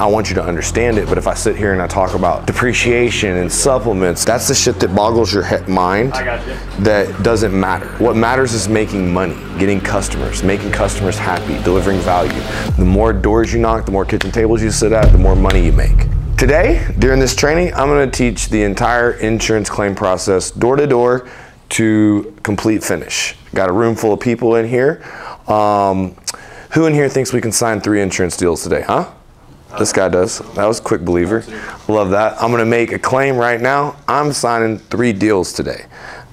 I want you to understand it. But if I sit here and I talk about depreciation and supplements, that's the shit that boggles your he- mind. You. That doesn't matter. What matters is making money, getting customers, making customers happy, delivering value. The more doors you knock, the more kitchen tables you sit at, the more money you make. Today, during this training, I'm gonna teach the entire insurance claim process, door to door to complete finish. Got a room full of people in here. Um, who in here thinks we can sign three insurance deals today, huh? This guy does. That was quick believer. Love that. I'm gonna make a claim right now. I'm signing three deals today.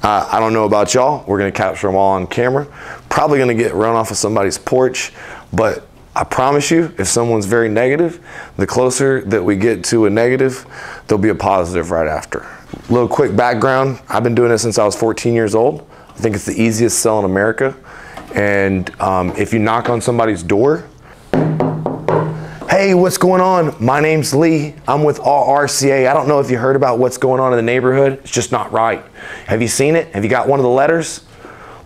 Uh, I don't know about y'all. We're gonna capture them all on camera. Probably gonna get run off of somebody's porch, but I promise you, if someone's very negative, the closer that we get to a negative, there'll be a positive right after. Little quick background. I've been doing this since I was 14 years old. I think it's the easiest sell in America. And um, if you knock on somebody's door, Hey, what's going on? My name's Lee. I'm with RRCA. I don't know if you heard about what's going on in the neighborhood. It's just not right. Have you seen it? Have you got one of the letters?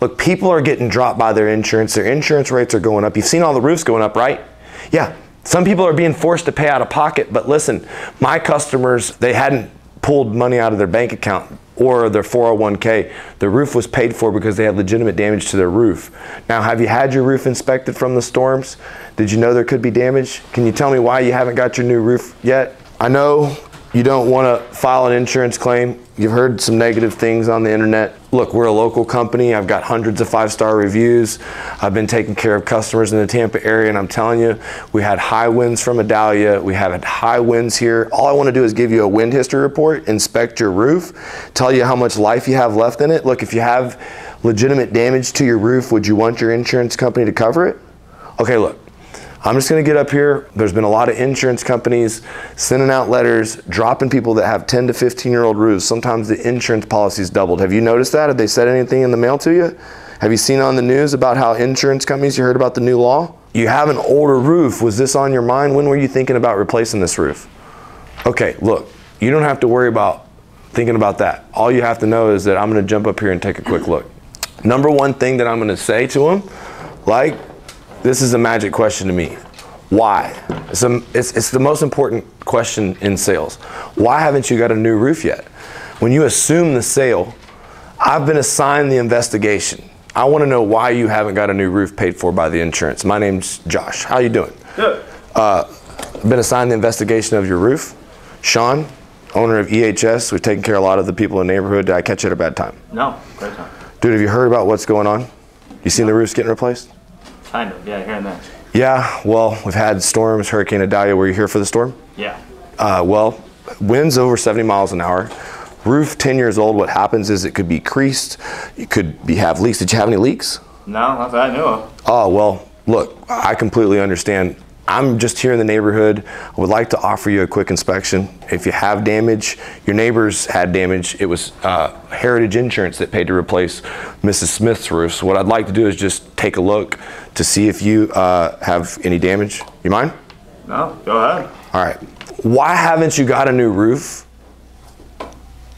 Look, people are getting dropped by their insurance. Their insurance rates are going up. You've seen all the roofs going up, right? Yeah. Some people are being forced to pay out of pocket, but listen, my customers, they hadn't pulled money out of their bank account or their 401k. The roof was paid for because they had legitimate damage to their roof. Now, have you had your roof inspected from the storms? Did you know there could be damage? Can you tell me why you haven't got your new roof yet? I know you don't want to file an insurance claim. You've heard some negative things on the internet. Look, we're a local company. I've got hundreds of five star reviews. I've been taking care of customers in the Tampa area, and I'm telling you, we had high winds from Idalia. We had high winds here. All I want to do is give you a wind history report, inspect your roof, tell you how much life you have left in it. Look, if you have legitimate damage to your roof, would you want your insurance company to cover it? Okay, look, I'm just going to get up here. There's been a lot of insurance companies sending out letters, dropping people that have 10 to 15 year old roofs. Sometimes the insurance policy's doubled. Have you noticed that? Have they said anything in the mail to you? Have you seen on the news about how insurance companies, you heard about the new law? You have an older roof. Was this on your mind? When were you thinking about replacing this roof? Okay, look, you don't have to worry about thinking about that. All you have to know is that I'm going to jump up here and take a quick look. Number one thing that I'm going to say to them, like, this is a magic question to me. Why? It's, a, it's, it's the most important question in sales. Why haven't you got a new roof yet? When you assume the sale, I've been assigned the investigation. I want to know why you haven't got a new roof paid for by the insurance. My name's Josh. How you doing? Good. Uh, I've been assigned the investigation of your roof. Sean, owner of EHS, we've taken care of a lot of the people in the neighborhood. Did I catch you at a bad time? No, great time. Dude, have you heard about what's going on? You seen the roofs getting replaced? Kind of, yeah, here and there. Yeah, well, we've had storms, Hurricane Idalia. Were you here for the storm? Yeah. Uh, well, winds over 70 miles an hour. Roof 10 years old. What happens is it could be creased. It could be have leaks. Did you have any leaks? No, not that I knew of. Oh well, look, I completely understand. I'm just here in the neighborhood. I would like to offer you a quick inspection. If you have damage, your neighbors had damage. It was uh, Heritage Insurance that paid to replace Mrs. Smith's roof. So what I'd like to do is just take a look to see if you uh, have any damage. You mind? No, go ahead. All right. Why haven't you got a new roof?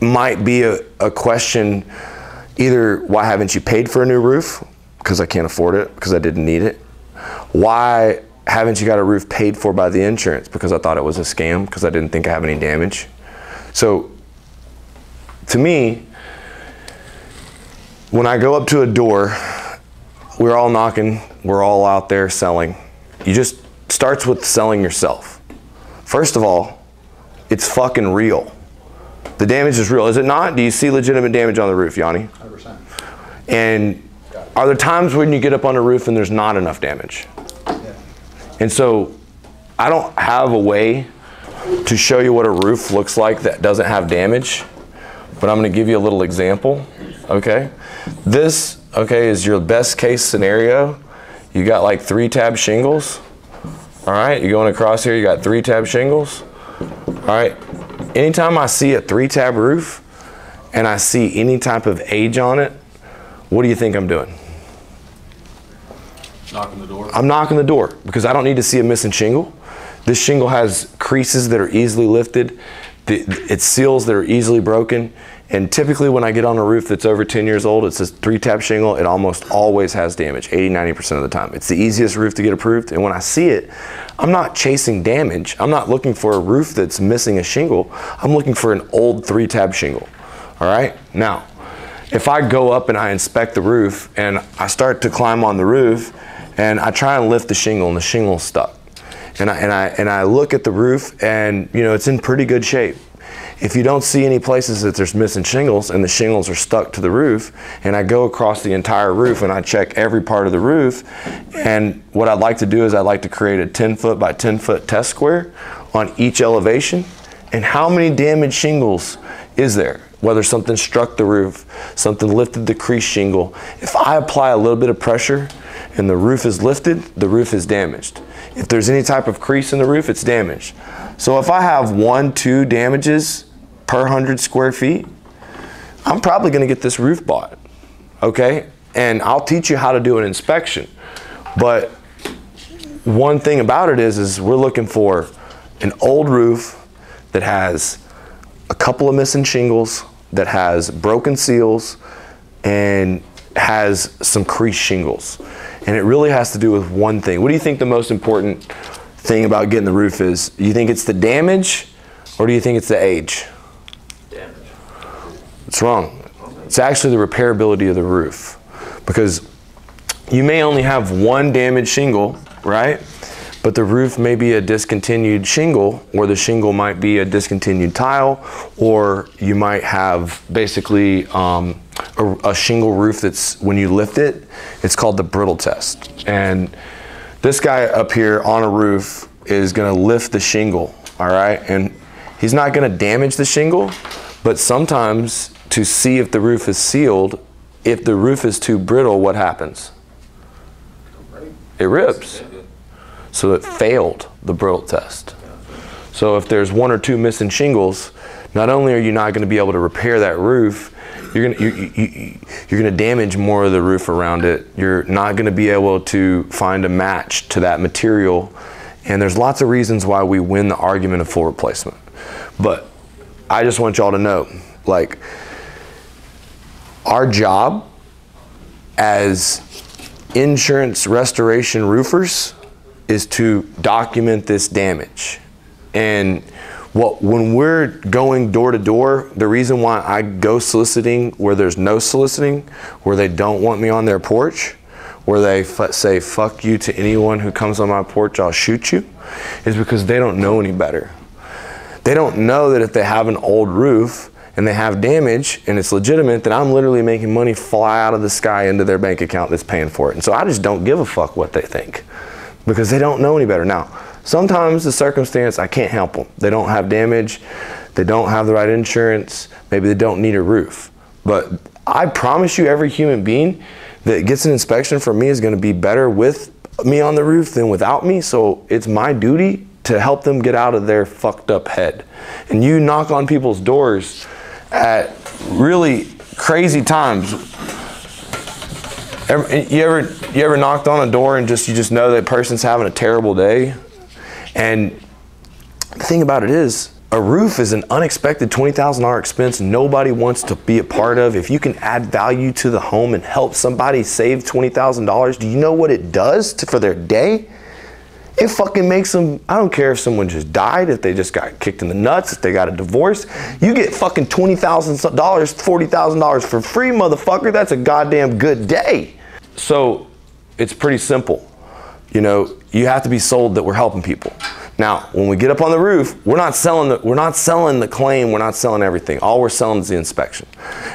Might be a, a question either why haven't you paid for a new roof? Because I can't afford it, because I didn't need it. Why haven't you got a roof paid for by the insurance? Because I thought it was a scam, because I didn't think I have any damage. So to me, when I go up to a door, we're all knocking, we're all out there selling. You just starts with selling yourself. First of all, it's fucking real. The damage is real, is it not? Do you see legitimate damage on the roof, Yanni? 100%. And are there times when you get up on a roof and there's not enough damage? And so I don't have a way to show you what a roof looks like that doesn't have damage, but I'm going to give you a little example, okay? This, okay, is your best case scenario. You got like three tab shingles. All right, you're going across here, you got three tab shingles. All right, anytime I see a three tab roof and I see any type of age on it, what do you think I'm doing? Knocking the door. I'm knocking the door because I don't need to see a missing shingle. This shingle has creases that are easily lifted, its seals that are easily broken, And typically, when I get on a roof that's over 10 years old, it's a three tab shingle, it almost always has damage, 80, 90% of the time. It's the easiest roof to get approved. And when I see it, I'm not chasing damage. I'm not looking for a roof that's missing a shingle. I'm looking for an old three tab shingle. All right? Now, if I go up and I inspect the roof and I start to climb on the roof and I try and lift the shingle and the shingle's stuck. And I, and I, and I look at the roof and you know it's in pretty good shape. If you don't see any places that there's missing shingles and the shingles are stuck to the roof and I go across the entire roof and I check every part of the roof and what I'd like to do is I'd like to create a 10 foot by 10 foot test square on each elevation and how many damaged shingles is there? Whether something struck the roof, something lifted the crease shingle. If I apply a little bit of pressure and the roof is lifted, the roof is damaged. If there's any type of crease in the roof, it's damaged. So if I have one, two damages per 100 square feet, I'm probably gonna get this roof bought, okay? And I'll teach you how to do an inspection. But one thing about it is, is we're looking for an old roof that has a couple of missing shingles, that has broken seals, and has some creased shingles. And it really has to do with one thing. What do you think the most important thing about getting the roof is? Do you think it's the damage or do you think it's the age? Damage. It's wrong. It's actually the repairability of the roof. Because you may only have one damaged shingle, right? But the roof may be a discontinued shingle, or the shingle might be a discontinued tile, or you might have basically um, a, a shingle roof that's, when you lift it, it's called the brittle test. And this guy up here on a roof is gonna lift the shingle, all right? And he's not gonna damage the shingle, but sometimes to see if the roof is sealed, if the roof is too brittle, what happens? It rips. So it failed the brittle test. So if there's one or two missing shingles, not only are you not going to be able to repair that roof, you're to, you, you, you're to damage more of the roof around it. You're not to be able to find a match to that material. And there's lots of reasons why we win the argument of full replacement. But I just want y'all to know, like, our job as insurance restoration roofers is to document this damage. And what when we're going door to door, the reason why I go soliciting where there's no soliciting, where they don't want me on their porch, where they say fuck you to anyone who comes on my porch, I'll shoot you, is because they don't know any better. They don't know that if they have an old roof and they have damage and it's legitimate, that I'm literally making money fly out of the sky into their bank account that's paying for it. And so I just don't give a fuck what they think because they don't know any better. Now, sometimes the circumstance, I can't help them. They don't have damage, they don't have the right insurance, maybe they don't need a roof. But I promise you, every human being that gets an inspection from me is going to be better with me on the roof than without me. So it's my duty to help them get out of their fucked up head. And you knock on people's doors at really crazy times Ever, you ever you ever knocked on a door and just you just know that person's having a terrible day? And the thing about it is, a roof is an unexpected $20,000 expense nobody wants to be a part of. If you can add value to the home and help somebody save $20,000, do you know what it does to, for their day? It fucking makes them, I don't care if someone just died, if they just got kicked in the nuts, if they got a divorce. You get fucking $20,000, $40,000 for free, motherfucker. That's a goddamn good day. So it's pretty simple. You know, you have to be sold that we're helping people. Now, when we get up on the roof, we're not selling the, we're not selling the claim, we're not selling everything. All we're selling is the inspection.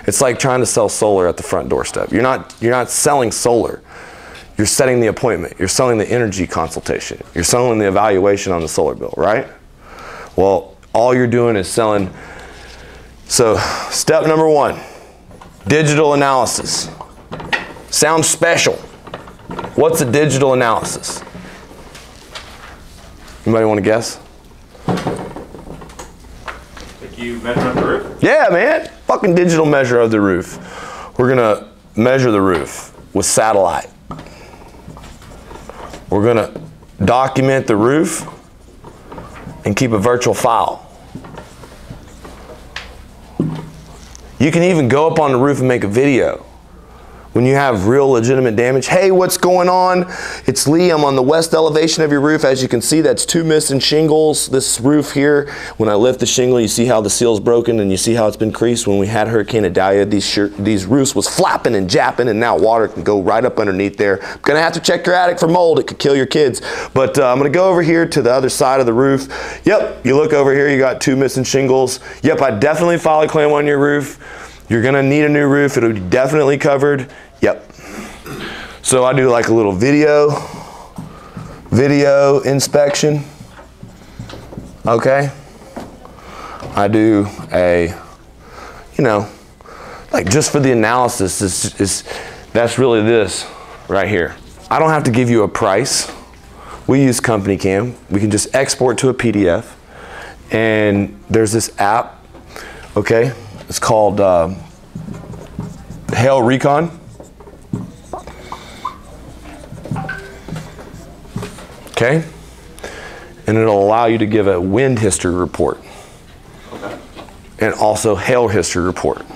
It's like trying to sell solar at the front doorstep. You're not, you're not selling solar. You're setting the appointment. You're selling the energy consultation. You're selling the evaluation on the solar bill, right? Well, all you're doing is selling. So, step number one digital analysis. Sounds special. What's a digital analysis? Anybody want to guess? Think you measure up the roof? Yeah, man. Fucking digital measure of the roof. We're gonna measure the roof with satellite. We're gonna document the roof and keep a virtual file. You can even go up on the roof and make a video when you have real legitimate damage. Hey, what's going on? It's Lee. I'm on the west elevation of your roof. As you can see, that's two missing shingles. This roof here, when I lift the shingle, you see how the seal's broken and you see how it's been creased. When we had Hurricane Idalia, these, these roofs was flapping and japping and now water can go right up underneath there. I'm gonna have to check your attic for mold. It could kill your kids. But uh, I'm gonna go over here to the other side of the roof. Yep, you look over here, you got two missing shingles. Yep, I definitely file a claim on your roof. You're gonna need a new roof. It'll be definitely covered. Yep. So I do like a little video, video inspection. Okay. I do a, you know, like just for the analysis, is, is that's really this right here. I don't have to give you a price. We use CompanyCam. We can just export to a PDF. And there's this app, okay? It's called uh, Hail Recon. Okay? And it'll allow you to give a wind history report. Okay. And also hail history report.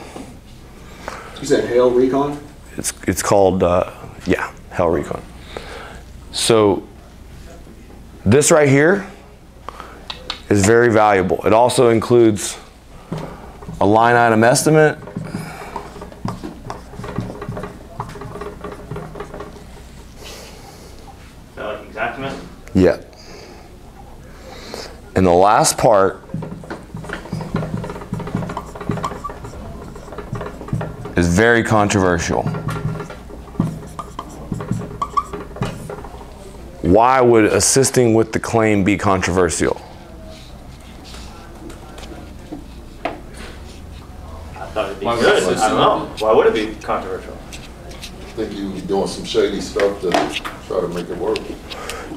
You said Hail Recon? It's, it's called, uh, yeah, Hail Recon. So this right here is very valuable. It also includes a line item estimate. Is that like Xactimate? Yeah. And the last part is very controversial. Why would assisting with the claim be controversial? I thought it'd be Why would good. it- I don't know. Why would it be controversial? I think you doing some shady stuff to try to make it work.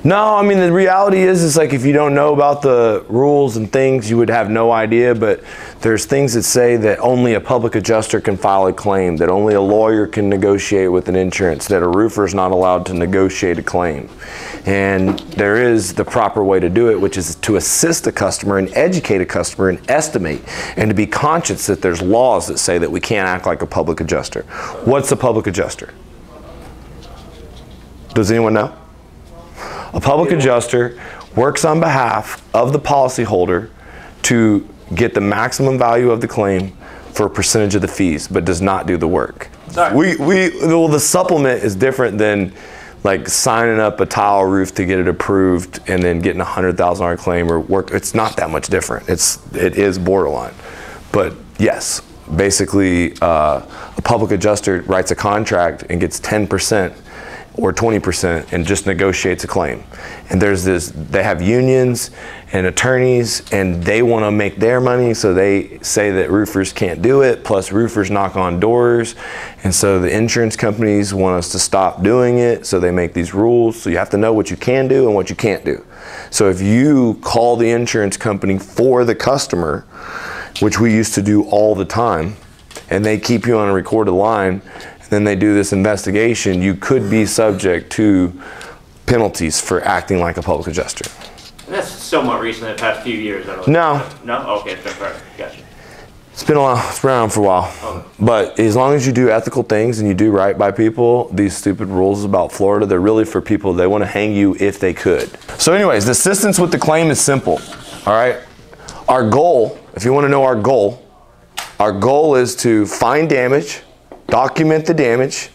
No, I mean the reality is is like if you don't know about the rules and things, you would have no idea. But there's things that say that only a public adjuster can file a claim, that only a lawyer can negotiate with an insurance, that a roofer is not allowed to negotiate a claim. And there is the proper way to do it, which is to assist a customer and educate a customer and estimate, and to be conscious that there's laws that say that we can't act like a public adjuster. What's a public adjuster? Does anyone know? A public adjuster works on behalf of the policyholder to get the maximum value of the claim for a percentage of the fees, but does not do the work. Sorry. We, we, well, the supplement is different than like signing up a tile roof to get it approved and then getting a hundred thousand dollar claim or work. It's not that much different. It's, it is borderline. But yes, basically, uh, a public adjuster writes a contract and gets 10% or 20% and just negotiates a claim. And there's this, they have unions and attorneys and they want to make their money, so they say that roofers can't do it, plus roofers knock on doors. And so the insurance companies want us to stop doing it, so they make these rules. So you have to know what you can do and what you can't do. So if you call the insurance company for the customer, which we used to do all the time, and they keep you on a recorded line, and then they do this investigation, you could be subject to penalties for acting like a public adjuster. And that's somewhat recent, the past few years. I don't No. No? Okay, it's been forever. Gotcha. It's been a while, it's been around for a while. But as long as you do ethical things and you do right by people, these stupid rules about Florida, they're really for people, they want to hang you if they could. So anyways, the assistance with the claim is simple, all right? Our goal, if you want to know our goal, our goal is to find damage, document the damage,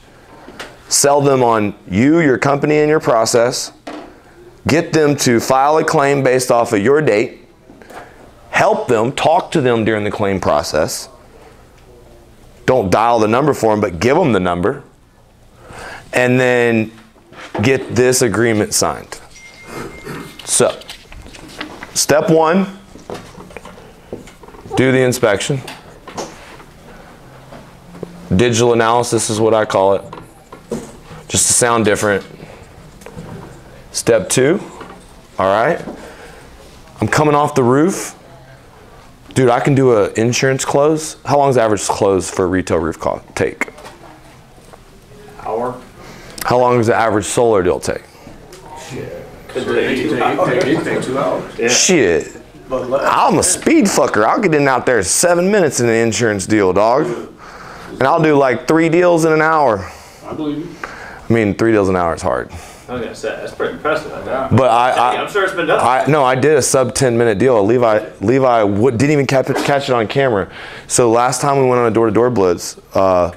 sell them on you, your company, and your process, get them to file a claim based off of your date, help them, talk to them during the claim process. Don't dial the number for them, but give them the number. And then get this agreement signed. So, step one, do the inspection. Digital analysis is what I call it, just to sound different. Step two, all right, I'm coming off the roof. Dude, I can do an insurance close. How long does the average close for a retail roof cost take? Hour? How long does the average solar deal take? Could Take, two hours. Yeah. Shit. I'm a speed fucker. I'll get in out there in seven minutes in an insurance deal, dog. And I'll do like three deals in an hour. I believe you. I mean, three deals an hour is hard. I was gonna say, that's pretty impressive. I know. But I, I, I'm sure it's been done. I no, I did a sub 10 minute deal. Levi Levi would, didn't even catch it, catch it on camera. So last time we went on a door to door blitz, uh,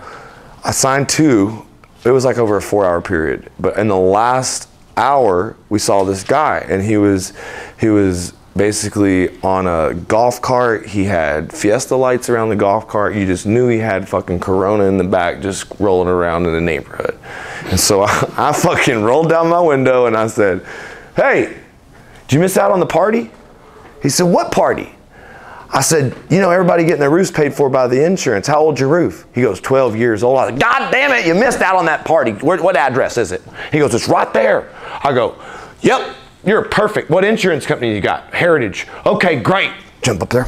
I signed two. It was like over a four hour period. But in the last hour, we saw this guy, and he was he was basically on a golf cart. He had Fiesta lights around the golf cart. You just knew he had fucking Corona in the back, just rolling around in the neighborhood. And so I, I fucking rolled down my window and I said, "Hey, did you miss out on the party?" He said, What party? I said, You know, everybody getting their roofs paid for by the insurance. How old's your roof? He goes, 12 years old. I said, God damn it, you missed out on that party. Where, what address is it? He goes, It's right there. I go, Yep, you're perfect. What insurance company you got? Heritage. Okay, great. Jump up there.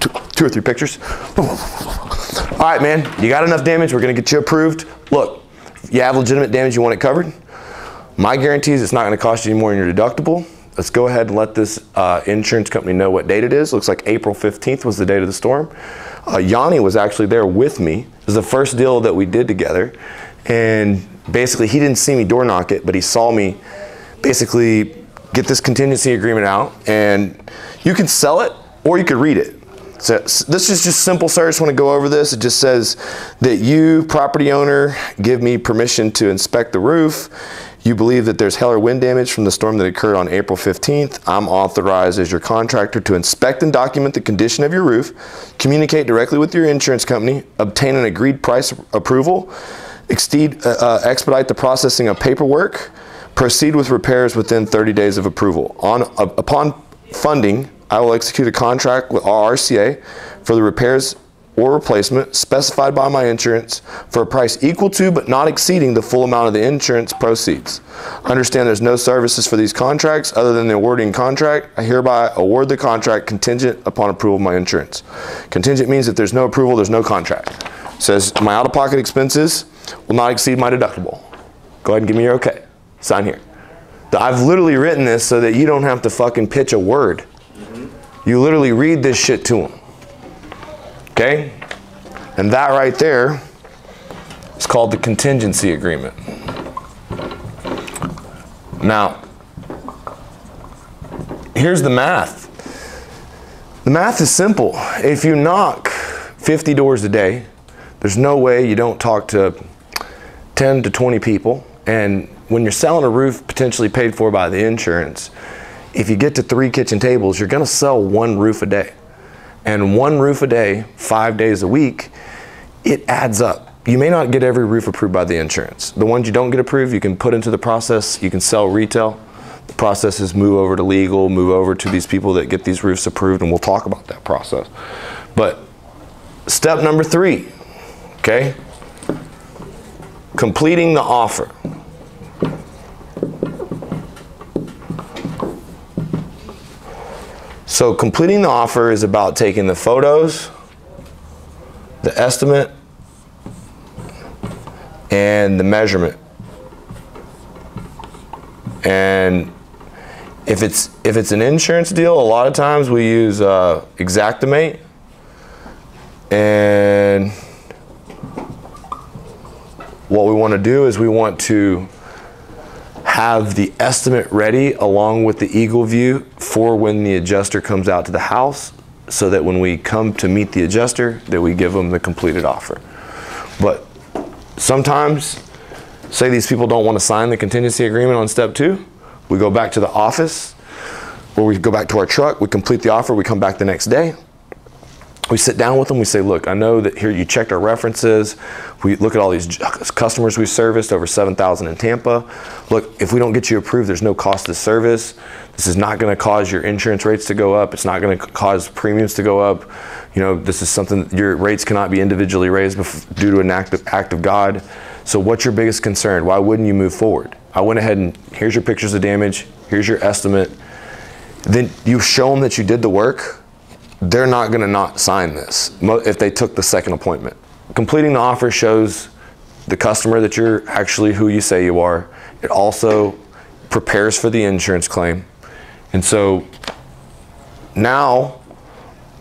Two, two or three pictures. All right, man, you got enough damage. We're going to get you approved. Look, you have legitimate damage, you want it covered. My guarantee is it's not going to cost you any more than your deductible. Let's go ahead and let this uh, insurance company know what date it is. Looks like April 15th was the date of the storm. Uh, Yanni was actually there with me. It was the first deal that we did together. And basically, he didn't see me door knock it, but he saw me basically get this contingency agreement out. And you can sell it or you could read it. So this is just simple, sir. I just want to go over this. It just says that you, property owner, give me permission to inspect the roof. You believe that there's hail or wind damage from the storm that occurred on April 15th. I'm authorized as your contractor to inspect and document the condition of your roof, communicate directly with your insurance company, obtain an agreed price approval, exceed, uh, uh, expedite the processing of paperwork, proceed with repairs within 30 days of approval. On, uh, upon funding, I will execute a contract with RRCA for the repairs or replacement specified by my insurance for a price equal to but not exceeding the full amount of the insurance proceeds. Understand there's no services for these contracts other than the awarding contract. I hereby award the contract contingent upon approval of my insurance. Contingent means if there's no approval, there's no contract. Says my out-of-pocket expenses will not exceed my deductible. Go ahead and give me your okay. Sign here. I've literally written this so that you don't have to fucking pitch a word. You literally read this shit to them. Okay? And that right there is called the contingency agreement. Now, here's the math. The math is simple. If you knock 50 doors a day, there's no way you don't talk to 10 to 20 people. And when you're selling a roof potentially paid for by the insurance, if you get to three kitchen tables, you're going to sell one roof a day. And one roof a day, five days a week, it adds up. You may not get every roof approved by the insurance. The ones you don't get approved, you can put into the process, you can sell retail. The process is move over to legal, move over to these people that get these roofs approved, and we'll talk about that process. But step number three, okay? Completing the offer. So completing the offer is about taking the photos, the estimate, and the measurement. And if it's if it's an insurance deal, a lot of times we use uh, Xactimate, and what we want to do is we want to have the estimate ready along with the EagleView for when the adjuster comes out to the house so that when we come to meet the adjuster that we give them the completed offer. But sometimes say these people don't want to sign the contingency agreement on step 2, we go back to the office or we go back to our truck, we complete the offer, we come back the next day. We sit down with them. We say, look, I know that here you checked our references. We look at all these uh, customers we serviced, over 7,000 in Tampa. Look, if we don't get you approved, there's no cost to service. This is not going to cause your insurance rates to go up. It's not going to cause premiums to go up. You know, this is something, your rates cannot be individually raised due to an act of, act of God. So what's your biggest concern? Why wouldn't you move forward? I went ahead and here's your pictures of damage. Here's your estimate. Then you show them that you did the work they're not going to not sign this if they took the second appointment. Completing the offer shows the customer that you're actually who you say you are. It also prepares for the insurance claim. And so now,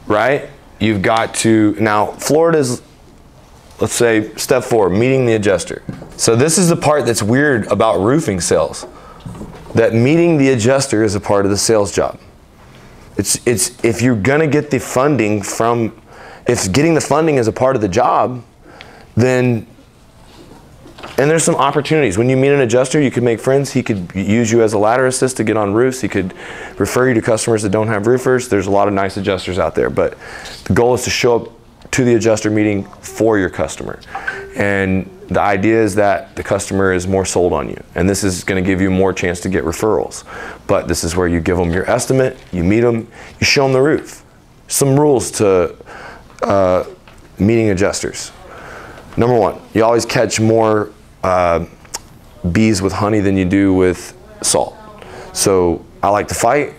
right? You've got to now Florida's let's say step four, meeting the adjuster. So this is the part that's weird about roofing sales. That meeting the adjuster is a part of the sales job. It's it's if you're gonna get the funding from if getting the funding is a part of the job, then and there's some opportunities. When you meet an adjuster, you can make friends. He could use you as a ladder assist to get on roofs. He could refer you to customers that don't have roofers. There's a lot of nice adjusters out there, but the goal is to show up to the adjuster meeting for your customer. And the idea is that the customer is more sold on you. And this is going to give you more chance to get referrals. But this is where you give them your estimate, you meet them, you show them the roof. Some rules to uh, meeting adjusters. Number one, you always catch more uh, bees with honey than you do with salt. So I like to fight.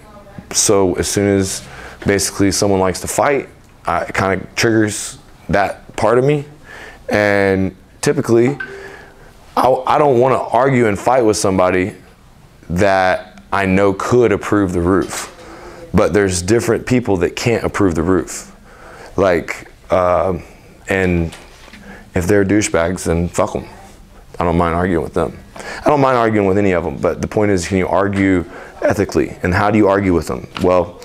So as soon as basically someone likes to fight, I, it kind of triggers that part of me. And typically, I, I don't want to argue and fight with somebody that I know could approve the roof. But there's different people that can't approve the roof. Like, um and if they're douchebags, then fuck them. I don't mind arguing with them. I don't mind arguing with any of them, but the point is, can you argue ethically? And how do you argue with them? Well,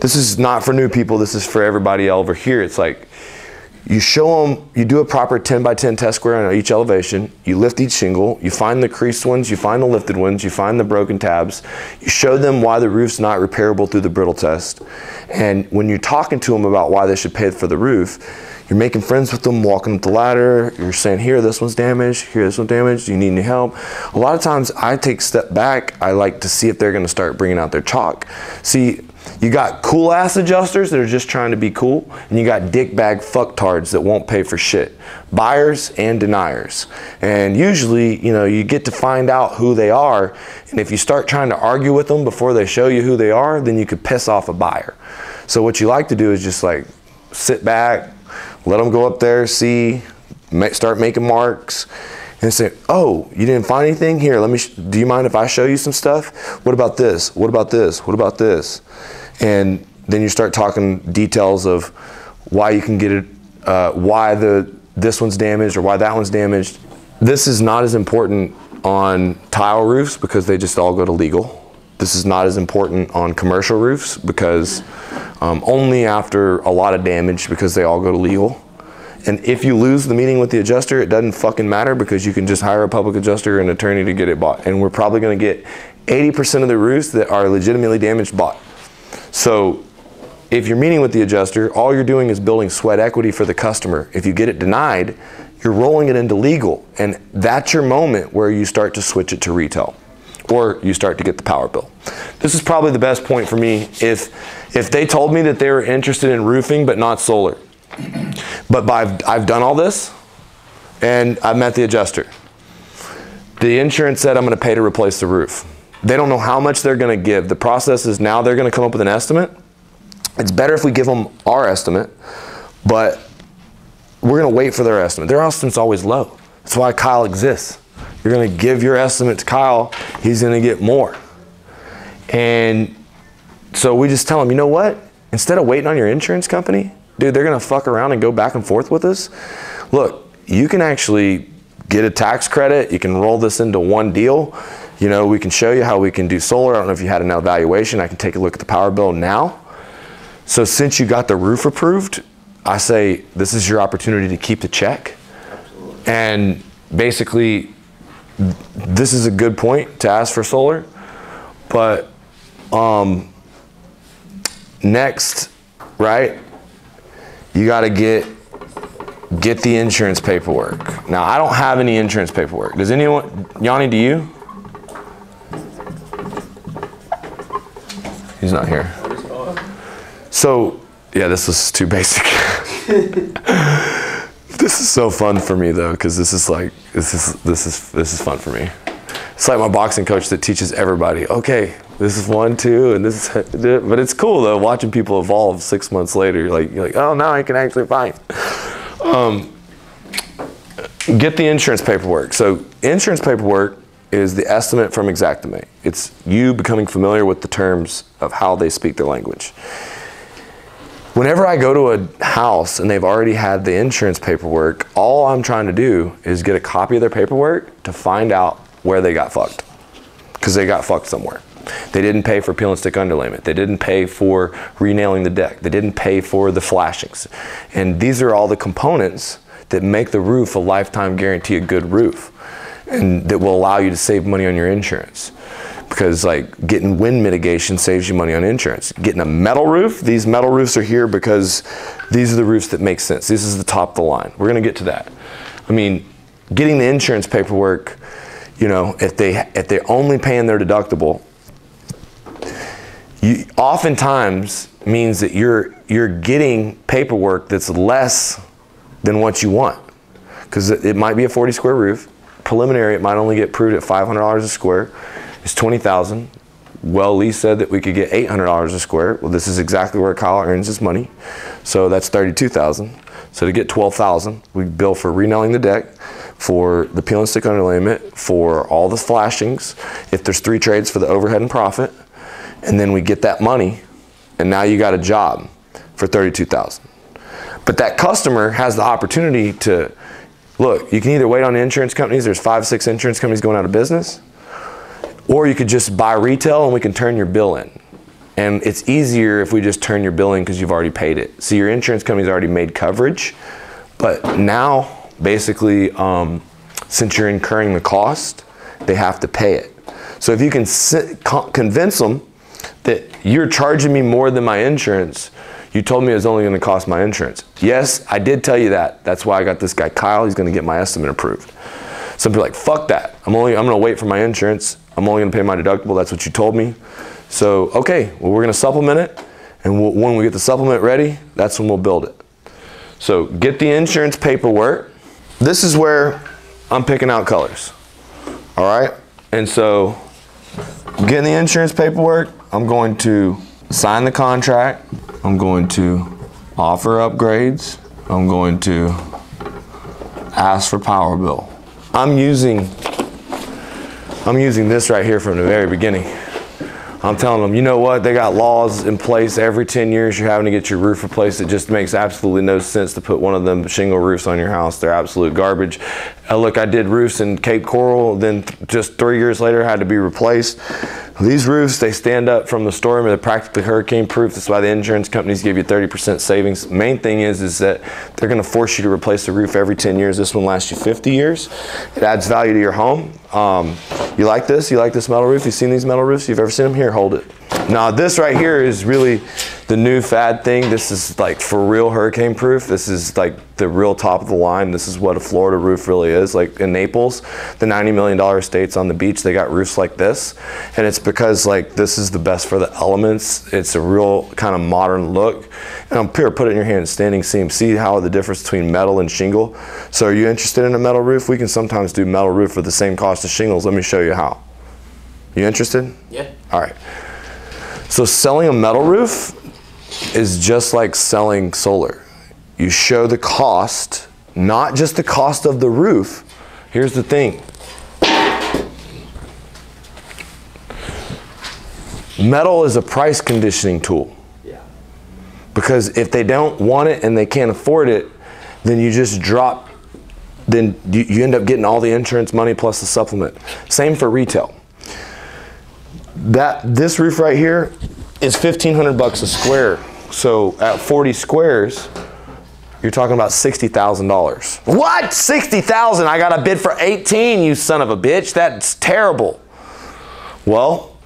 this is not for new people. This is for everybody over here. It's like you show them, you do a proper 10 by 10 test square on each elevation. You lift each shingle. You find the creased ones. You find the lifted ones. You find the broken tabs. You show them why the roof's not repairable through the brittle test. And when you're talking to them about why they should pay for the roof, you're making friends with them, walking up the ladder. You're saying, here, this one's damaged. Here, this one's damaged. Do you need any help? A lot of times I take step back. I like to see if they're going to start bringing out their chalk. See, you got cool ass adjusters that are just trying to be cool, and you got dickbag fucktards that won't pay for shit. Buyers and deniers. And usually, you know, you get to find out who they are, and if you start trying to argue with them before they show you who they are, then you could piss off a buyer. So what you like to do is just like sit back, let them go up there, see, start making marks, and say, "Oh, you didn't find anything here. Let me. Do you mind if I show you some stuff? What about this? What about this? What about this?" And then you start talking details of why you can get it, uh, why the this one's damaged or why that one's damaged. This is not as important on tile roofs because they just all go to legal. This is not as important on commercial roofs because um, only after a lot of damage because they all go to legal. And if you lose the meeting with the adjuster, it doesn't fucking matter because you can just hire a public adjuster and attorney to get it bought. And we're probably going to get 80% of the roofs that are legitimately damaged bought. So if you're meeting with the adjuster, all you're doing is building sweat equity for the customer. If you get it denied, you're rolling it into legal. And that's your moment where you start to switch it to retail or you start to get the power bill. This is probably the best point for me if if they told me that they were interested in roofing but not solar. But I've, I've done all this and I've met the adjuster. The insurance said I'm going to pay to replace the roof. They don't know how much they're going to give. The process is now they're going to come up with an estimate. It's better if we give them our estimate, but we're going to wait for their estimate. Their estimate's always low. That's why Kyle exists. You're going to give your estimate to Kyle, he's going to get more. And so we just tell him, you know what? Instead of waiting on your insurance company, dude, they're to fuck around and go back and forth with us. Look, you can actually get a tax credit. You can roll this into one deal. You know, we can show you how we can do solar. I don't know if you had an evaluation. I can take a look at the power bill now. So since you got the roof approved, I say this is your opportunity to keep the check. And basically, this is a good point to ask for solar. But um, next, right? You got to get get the insurance paperwork. Now, I don't have any insurance paperwork. Does anyone, Yanni, do you? He's not here. So, yeah, this is too basic. this is so fun for me though, because this is like this is this is this is fun for me. It's like my boxing coach that teaches everybody. Okay, this is one, two, and this is. But it's cool though, watching people evolve six months later. Like, you're like, oh, now I can actually find. Um, get the insurance paperwork. So, insurance paperwork is the estimate from Xactimate. It's you becoming familiar with the terms of how they speak their language. Whenever I go to a house and they've already had the insurance paperwork, all I'm trying to do is get a copy of their paperwork to find out where they got fucked. Because they got fucked somewhere. They didn't pay for peel and stick underlayment. They didn't pay for renailing the deck. They didn't pay for the flashings. And these are all the components that make the roof a lifetime guarantee a good roof and that will allow you to save money on your insurance because like getting wind mitigation saves you money on insurance. Getting a metal roof, these metal roofs are here because these are the roofs that make sense. This is the top of the line. We're gonna get to that. I mean, getting the insurance paperwork, you know, if they if they're only paying their deductible, you oftentimes means that you're you're getting paperwork that's less than what you want. Because it, it might be a 40 square roof. Preliminary it might only get approved at $500 a square. It's 20000 well lee said that we could get $800 a square. Well this is exactly where kyle earns his money. So that's 32000 so to get 12000 we bill for renailing the deck for the peel and stick underlayment for all the flashings. If there's three trades for the overhead and profit and then we get that money and now you got a job for 32000 but that customer has the opportunity to look you can either wait on insurance companies there's five six insurance companies going out of business or you could just buy retail and we can turn your bill in. And it's easier if we just turn your bill in because you've already paid it. So your insurance company's already made coverage but now basically um, since you're incurring the cost they have to pay it. So if you can convince them that you're charging me more than my insurance. You told me it was only going to cost my insurance. Yes, I did tell you that. That's why I got this guy Kyle. He's going to get my estimate approved. Some people like, fuck that. I'm only I'm going to wait for my insurance. I'm only going to pay my deductible. That's what you told me. So okay, well we're going to supplement it, and we'll, when we get the supplement ready, that's when we'll build it. So get the insurance paperwork. This is where I'm picking out colors. All right, and so getting the insurance paperwork, I'm going to sign the contract. I'm going to offer upgrades. I'm going to ask for power bill. I'm using I'm using this right here from the very beginning. I'm telling them, you know what? They got laws in place every 10 years you're having to get your roof replaced. It just makes absolutely no sense to put one of them shingle roofs on your house. They're absolute garbage. Uh, look, I did roofs in Cape Coral, then th- just three years later had to be replaced. These roofs, they stand up from the storm and they're practically hurricane proof. That's why the insurance companies give you 30% savings. Main thing is, is that they're going to force you to replace the roof every 10 years. This one lasts you 50 years. It adds value to your home. Um, you like this? You like this metal roof? You've seen these metal roofs? You've ever seen them? Here, hold it. Now, this right here is really the new fad thing. This is like for real hurricane proof. This is like the real top of the line. This is what a Florida roof really is. Like in Naples, the $90 million states on the beach, they got roofs like this. And it's because like this is the best for the elements. It's a real kind of modern look. And I'm here, put it in your hand, standing seam. See how the difference between metal and shingle. So are you interested in a metal roof? We can sometimes do metal roof for the same cost as shingles. Let me show you how. You interested? Yeah. All right. So selling a metal roof is just like selling solar. You show the cost, not just the cost of the roof. Here's the thing. Metal is a price conditioning tool. Yeah. Because if they don't want it and they can't afford it, then you just drop, then you, you end up getting all the insurance money plus the supplement. Same for retail. That this roof right here is 1500 bucks a square. So at 40 squares, you're talking about $60,000. What? 60,000? I got a bid for 18, you son of a bitch. That's terrible. Well,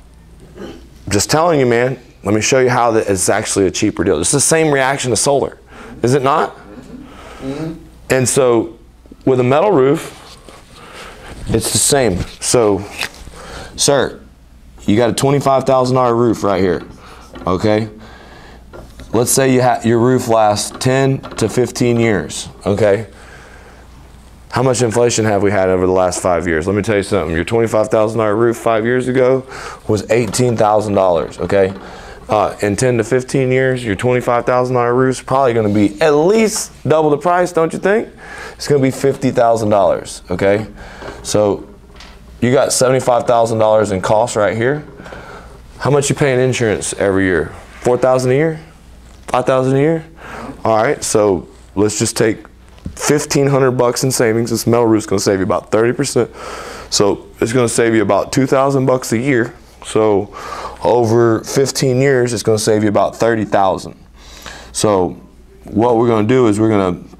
just telling you, man. Let me show you how that is actually a cheaper deal. It's the same reaction to solar, is it not? Mm-hmm. And so, with a metal roof, it's the same. So, sir, you got a twenty-five thousand dollar roof right here. Okay. Let's say you your roof lasts ten to fifteen years. Okay. How much inflation have we had over the last five years? Let me tell you something. Your twenty-five thousand dollar roof five years ago was eighteen thousand dollars. Okay. Uh, in 10 to 15 years, your $25,000 roof's probably going to be at least double the price, don't you think? It's going to be $50,000, okay? So you got $75,000 in costs right here. How much you pay in insurance every year? 4000 a year? Five thousand a year. All right. So let's just take fifteen hundred bucks in savings. This metal roof's to save you about thirty percent. So it's going to save you about two thousand bucks a year. So over fifteen years, it's going to save you about thirty thousand. So what we're going to do is we're going to.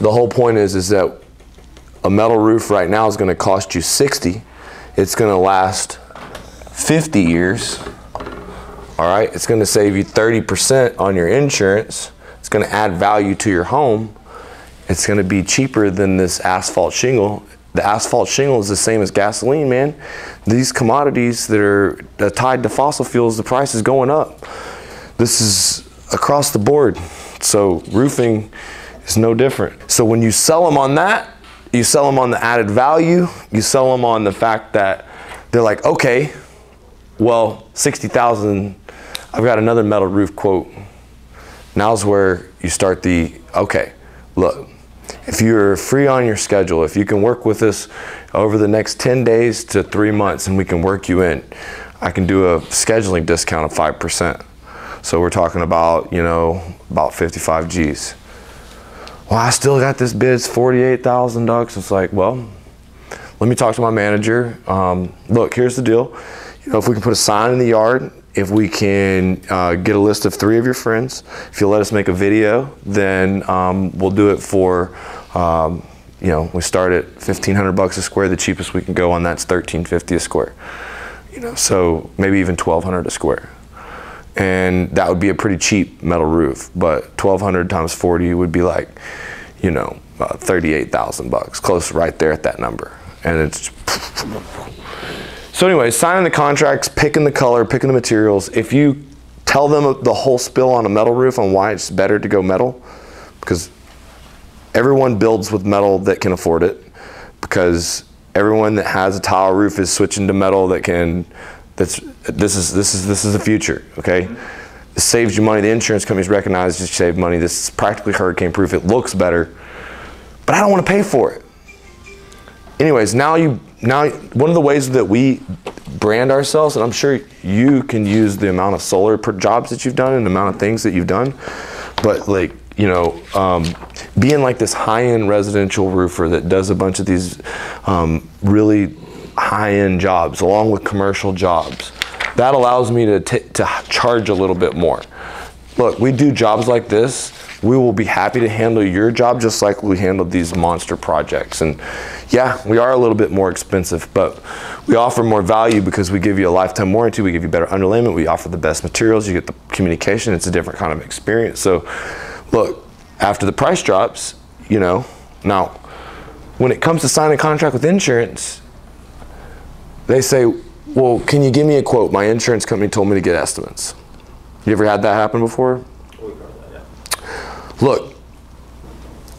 The whole point is is that a metal roof right now is going to cost you sixty. It's going to last fifty years. All right, it's going to save you 30% on your insurance. It's going to add value to your home. It's going to be cheaper than this asphalt shingle. The asphalt shingle is the same as gasoline, man. These commodities that are tied to fossil fuels, the price is going up. This is across the board. So roofing is no different. So when you sell them on that, you sell them on the added value, you sell them on the fact that they're like, okay, well, 60,000 I've got another metal roof quote. Now's where you start the okay, look, if you're free on your schedule, if you can work with us over the next 10 days to three months and we can work you in, I can do a scheduling discount of 5%. So we're talking about, you know, about 55 G's. Well, I still got this bid, it's $48,000. It's like, well, let me talk to my manager. Um, look, here's the deal. You know, if we can put a sign in the yard if we can uh, get a list of three of your friends, if you'll let us make a video, then um, we'll do it for, um, you know, we start at 1500 bucks a square. The cheapest we can go on that's 1350 a square. You know, so maybe even 1200 a square. And that would be a pretty cheap metal roof, but 1200 times 40 would be like, you know, uh, 38,000 bucks, close right there at that number. And it's so anyway, signing the contracts, picking the color, picking the materials. If you tell them the whole spill on a metal roof on why it's better to go metal, because everyone builds with metal that can afford it, because everyone that has a tile roof is switching to metal that can. That's this is this is this is the future. Okay, it saves you money. The insurance companies recognize you save money. This is practically hurricane proof. It looks better, but I don't want to pay for it. Anyways, now you now one of the ways that we brand ourselves, and I'm sure you can use the amount of solar jobs that you've done and the amount of things that you've done, but like you know, um, being like this high-end residential roofer that does a bunch of these um, really high-end jobs along with commercial jobs, that allows me to, to charge a little bit more. Look, we do jobs like this we will be happy to handle your job just like we handled these monster projects. And yeah, we are a little bit more expensive, but we offer more value because we give you a lifetime warranty, we give you better underlayment, we offer the best materials, you get the communication, it's a different kind of experience. So look, after the price drops, you know, now when it comes to signing a contract with insurance, they say, well, can you give me a quote? My insurance company told me to get estimates. You ever had that happen before? Look,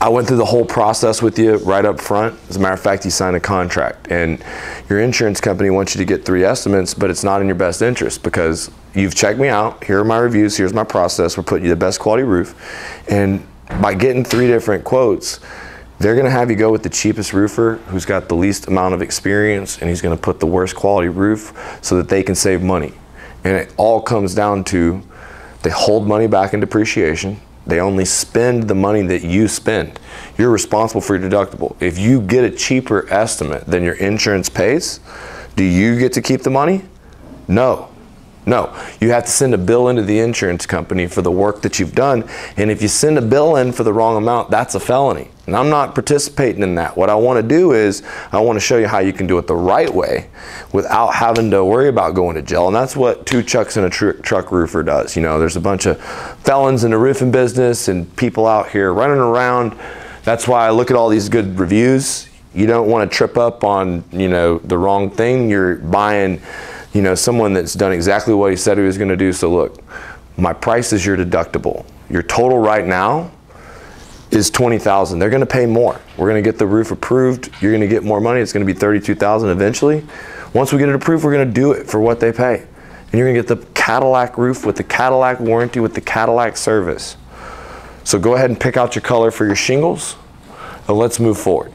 I went through the whole process with you right up front. As a matter of fact, you signed a contract, and your insurance company wants you to get three estimates, but it's not in your best interest because you've checked me out. Here are my reviews. Here's my process. We're putting you the best quality roof, and by getting three different quotes, they're going to have you go with the cheapest roofer who's got the least amount of experience, and he's going to put the worst quality roof so that they can save money. And it all comes down to they hold money back in depreciation they only spend the money that you spend. You're responsible for your deductible. If you get a cheaper estimate than your insurance pays, do you get to keep the money? No. No, you have to send a bill into the insurance company for the work that you've done. And if you send a bill in for the wrong amount, that's a felony. And I'm not participating in that. What I want to do is I want to show you how you can do it the right way without having to worry about going to jail. And that's what two chucks and a tr truck roofer does. You know, there's a bunch of felons in the roofing business and people out here running around. That's why I look at all these good reviews. You don't want to trip up on, you know, the wrong thing. You're buying you know, someone that's done exactly what he said he was going to do. So look, my price is your deductible. Your total right now is 20,000. They're going to pay more. We're going to get the roof approved. You're going to get more money. It's going to be 32,000 eventually. Once we get it approved, we're going to do it for what they pay. And you're going to get the Cadillac roof with the Cadillac warranty with the Cadillac service. So go ahead and pick out your color for your shingles and let's move forward.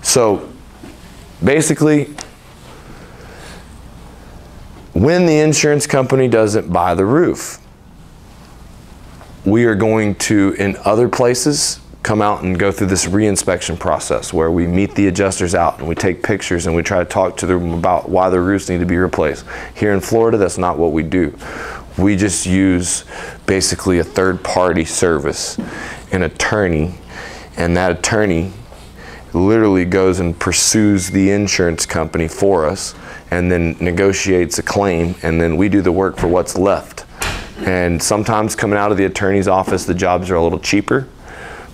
So basically when the insurance company doesn't buy the roof, we are going to, in other places, come out and go through this reinspection process where we meet the adjusters out and we take pictures and we try to talk to them about why the roofs need to be replaced. Here in Florida, that's not what we do. We just use basically a third party service, an attorney, and that attorney literally goes and pursues the insurance company for us and then negotiates a claim and then we do the work for what's left. And sometimes coming out of the attorney's office, the jobs are a little cheaper,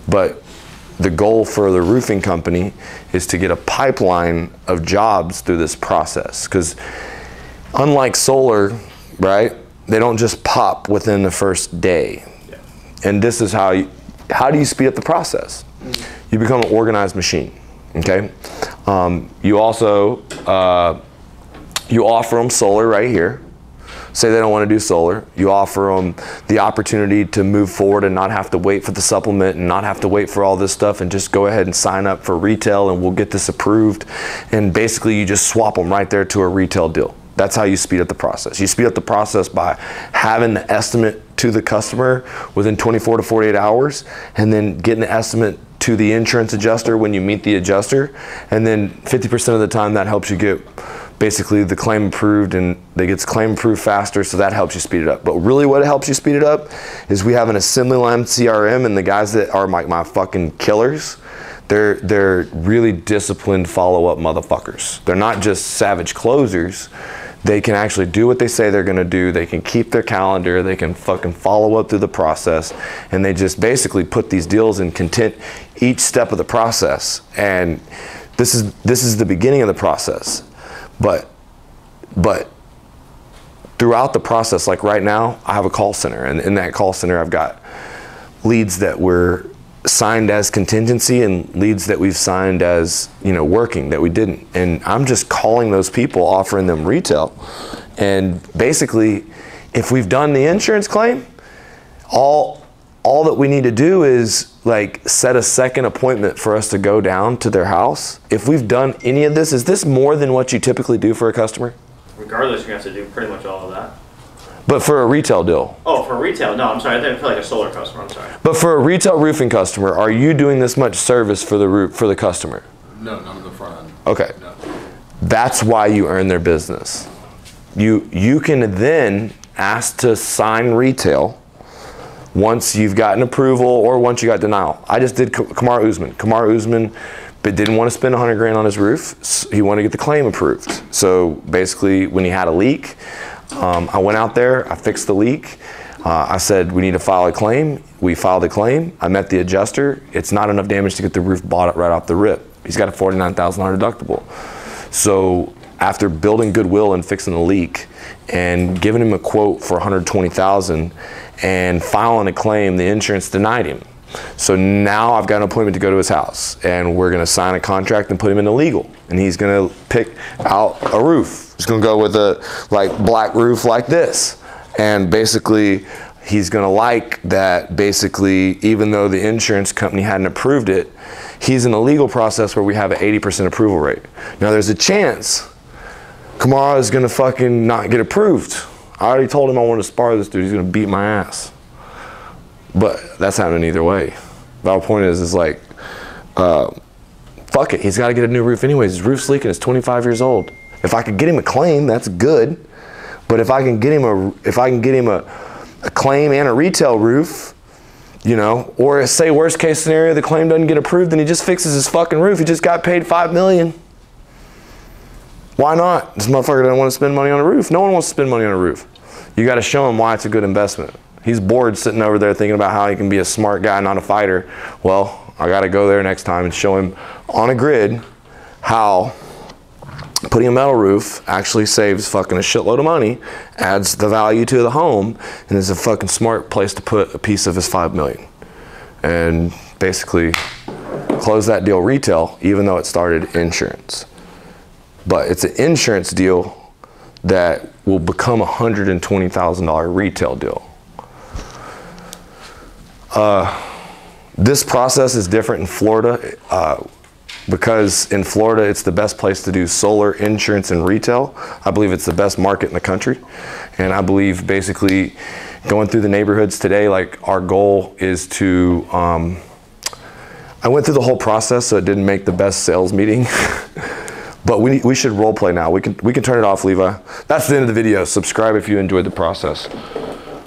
but the goal for the roofing company is to get a pipeline of jobs through this process. Because unlike solar, right, they don't just pop within the first day. And this is how you, how do you speed up the process? You become an organized machine, okay? Um, you also, uh, you offer them solar right here. Say they don't want to do solar. You offer them the opportunity to move forward and not have to wait for the supplement and not have to wait for all this stuff and just go ahead and sign up for retail and we'll get this approved. And basically you just swap them right there to a retail deal. That's how you speed up the process. You speed up the process by having the estimate to the customer within 24 to 48 hours and then getting the estimate to the insurance adjuster when you meet the adjuster. And then 50% of the time that helps you get basically the claim approved and they gets claim approved faster so that helps you speed it up but really what helps you speed it up is we have an assembly line crm and the guys that are like my fucking killers they're they're really disciplined follow-up motherfuckers they're not just savage closers they can actually do what they say they're going to do. They can keep their calendar. They can fucking follow up through the process. And they just basically put these deals in content each step of the process. And this is this is the beginning of the process. But but throughout the process, like right now, I have a call center, and in that call center, I've got leads that were signed as contingency and leads that we've signed as you know working that we didn't. And i'm just calling those people offering them retail. And basically if we've done the insurance claim all all that we need to do is like set a second appointment for us to go down to their house. If we've done any of this is this more than what you typically do for a customer? Regardless, you're gonna have to do pretty much all of that. But for a retail deal Oh, for retail? No, I'm sorry. I didn't feel like a solar customer. I'm sorry. but for a retail roofing customer are you doing this much service for the roof for the customer No, none of the front end. okay No. that's why you earn their business. You you can then ask to sign retail once you've gotten approval or once you got denial. I just did K- Kamaru Usman. Kamaru Usman but didn't want to spend 100 grand on his roof. S- He wanted to get the claim approved. So basically, when he had a leak, um, I went out there, I fixed the leak. Uh, I said, we need to file a claim. We filed a claim. I met the adjuster. It's not enough damage to get the roof bought right off the rip. He's got a $49,000 deductible. So after building goodwill and fixing the leak and giving him a quote for 120,000 and filing a claim, the insurance denied him. So now I've got an appointment to go to his house and we're going to sign a contract and put him in the legal. And he's going to pick out a roof. He's going to go with a like black roof like this. And basically he's going to like that basically even though the insurance company hadn't approved it, he's in the legal process where we have an 80% approval rate. Now there's a chance Kamaru is going to fucking not get approved. I already told him I want to spar this dude. He's to beat my ass. But that's happening either way. Whole point is, is like, uh, fuck it. He's got to get a new roof anyways. His roof's leaking. It's 25 years old. If I could get him a claim, that's good. But if I can get him a, if I can get him a, a claim and a retail roof, you know, or say worst case scenario, the claim doesn't get approved, then he just fixes his fucking roof. He just got paid five million. Why not? This motherfucker doesn't want to spend money on a roof. No one wants to spend money on a roof. You got to show him why it's a good investment. He's bored sitting over there thinking about how he can be a smart guy, not a fighter. Well, I got to go there next time and show him on a grid how putting a metal roof actually saves fucking a shitload of money, adds the value to the home, and is a fucking smart place to put a piece of his five million. And basically close that deal retail, even though it started insurance. But it's an insurance deal that will become a $120,000 retail deal. Uh, this process is different in Florida. Uh, because in Florida it's the best place to do solar insurance and retail. I believe it's the best market in the country. And I believe basically going through the neighborhoods today, like our goal is to, um, I went through the whole process, so it didn't make the best sales meeting. but we, we should role play now. We can, we can turn it off, Levi. That's the end of the video. Subscribe if you enjoyed the process.